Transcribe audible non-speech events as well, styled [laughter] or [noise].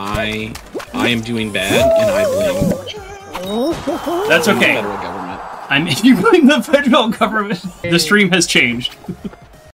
I I am doing bad, and I blame That's okay. the federal government. I'm [laughs] you blame the federal government. The stream has changed. [laughs]